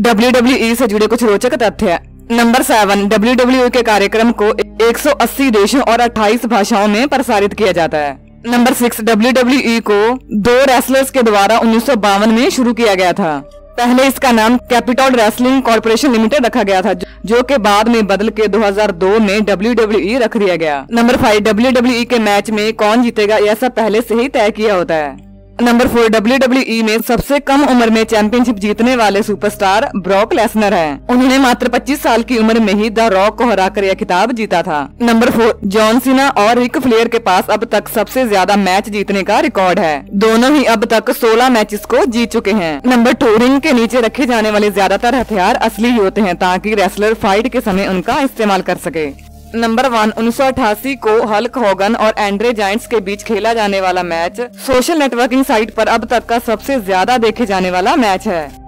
WWE से जुड़े कुछ रोचक तथ्य नंबर सेवन डब्ल्यू के कार्यक्रम को 180 देशों और 28 भाषाओं में प्रसारित किया जाता है। नंबर सिक्स WWE को दो रेसलर्स के द्वारा उन्नीस सौ बावन में शुरू किया गया था। पहले इसका नाम कैपिटल रेसलिंग कॉर्पोरेशन लिमिटेड रखा गया था, जो के बाद में बदल के 2002 में WWE रख दिया गया। नंबर फाइव WWE के मैच में कौन जीतेगा, यह सब पहले से ही तय किया होता है। नंबर फोर डब्ल्यू e में सबसे कम उम्र में चैंपियनशिप जीतने वाले सुपरस्टार ब्रॉक लेसनर हैं। उन्होंने मात्र 25 साल की उम्र में ही द रॉक को हराकर यह खिताब जीता था। नंबर फोर, जॉन सिना और रिक फ्लेयर के पास अब तक सबसे ज़्यादा मैच जीतने का रिकॉर्ड है। दोनों ही अब तक 16 मैचेस को जीत चुके हैं। नंबर टू, रिंग के नीचे रखे जाने वाले ज़्यादातर हथियार असली होते हैं ताकि रेसलर फाइट के समय उनका इस्तेमाल कर सके। नंबर वन उन्नीस को हल्क होगन और एंड्रे जाइंट्स के बीच खेला जाने वाला मैच। सोशल नेटवर्किंग साइट पर अब तक का सबसे ज़्यादा देखे जाने वाला मैच है।